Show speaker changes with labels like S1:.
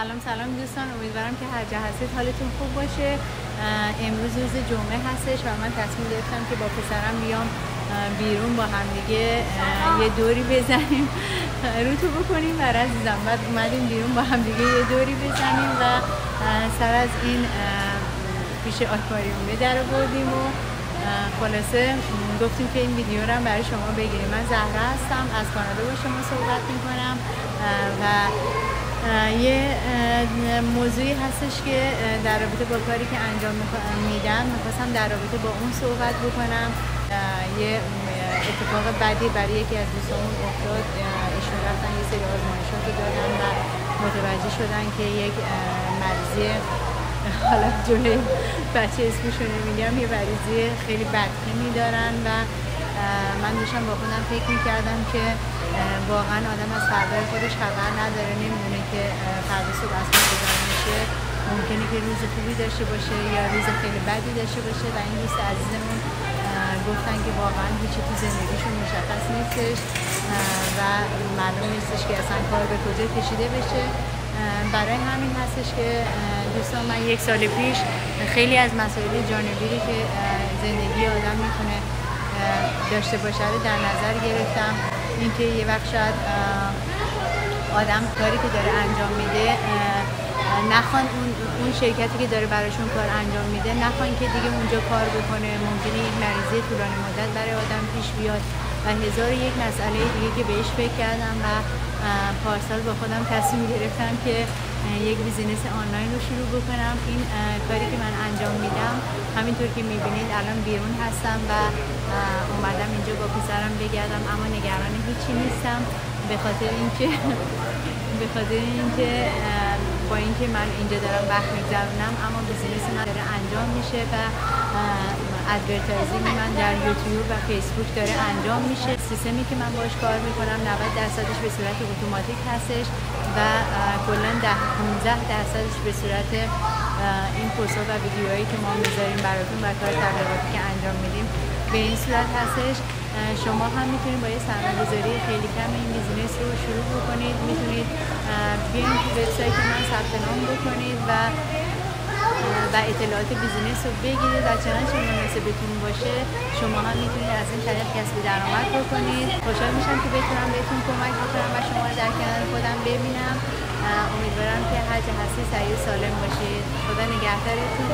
S1: سلام سلام دوستان امیدوارم که هر جا هستید. حالتون خوب باشه. امروز روز جمعه هستش و من تصمیم گرفتم که با پسرم بیام بیرون با همدیگه یه دوری بزنیم. روتو بکنیم و عزیزم. بعد اومدیم بیرون با همدیگه یه دوری بزنیم و سر از این پیش آکواریوم در بردیم و خلاصه گفتیم که این ویدیو رو هم برای شما بگیریم. من زهره هستم. از کانادا با شما صحبت می‌کنم. و یه موضوعی هستش که در رابطه با کاری که انجام میدم. می‌خواستم در رابطه با اون صحبت بکنم. یه اتفاق بدی برای یکی از دوستامون افتاد. ایشون رفتن یه سری آزمایشات دادن و متوجه شدن که یک مریضی حالا جلوی بچه اسمشون میگم یه مریضی خیلی بدخیمی دارن و من داشتم با خودم فکر می‌کردم که واقعا آدم از فردای خودش خبر نداره نمی‌دونه که فردا صبح از بیدار میشه. ممکنه که روز خوبی داشته باشه یا روز خیلی بدی داشته باشه و این دوست عزیزمون گفتن که واقعا هیچی تو زندگیشون مشخص نیستش و معلوم نیستش که اصلا کار به کجا کشیده بشه. برای همین هستش که دوستان من یک سال پیش خیلی از مسائل جانبی که زندگی آدم می‌تونه داشته باشه در نظر گرفتم. اینکه یه وقت شاید آدم کاری که داره انجام میده نخوان اون, اون شرکتی که داره براشون کار انجام میده نخوان که دیگه اونجا کار بکنه. ممکنه یک مریضی طولانی مدت برای آدم پیش بیاد و هزار یک مسئله دیگه که بهش فکر کردم و پارسال با خودم تصمیم گرفتم که یک بیزینس آنلاین رو شروع بکنم. این کاری که من انجام میدم همینطور که می‌بینید الان بیرون هستم و اومدم اینجا با پسرم بگردم اما نگران هیچی نیستم. به خاطر اینکه به خاطر اینکه با اینکه من اینجا دارم وقت میگذرونم اما business من داره انجام میشه و advertising من در یوتیوب و فیسبوک داره انجام میشه. سیستمی که من باش کار می‌کنم 90 درصدش به صورت اتوماتیک هستش و کلا 15 درصدش به صورت این پست و ویدیوهایی که ما می‌ذاریم براتون و کار تبلیغاتی که انجام میدیم به این صورت هستش. شما هم می‌تونید با یه سرمایه‌گذاری خیلی کم این business رو شروع بکنید. می‌تونید بیاین تو وبسایت من ثبت نام بکنید و و اطلاعات business رو بگیرید و چنانچه مناسبتون باشه شما هم می‌تونید از این طریق کسب درآمد بکنید. خوشحال میشم که بتونم بهتون کمک بکنم و شما رو در کنار خودم ببینم. امیدوارم که هر جا هستی سعی سالم باشید. خدا نگهدارتون.